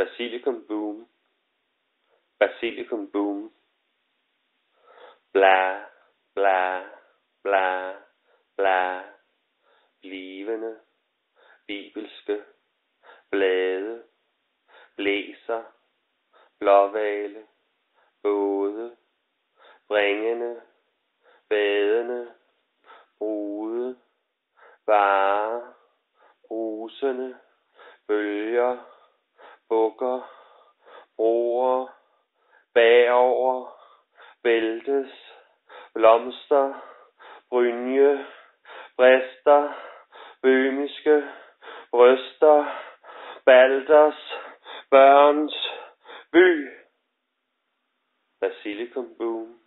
Basilikum boom. Basilikum boom. Bla, bla, bla, bla. Blivende, bibelske, blade, blæser, blåvale, både, bringende, badende, brude, bare, brusende, bølger, bukker, broer, bagover, væltes, blomster, brynje, brister, bømiske, bryster, balders, børns, by, basilikum boom.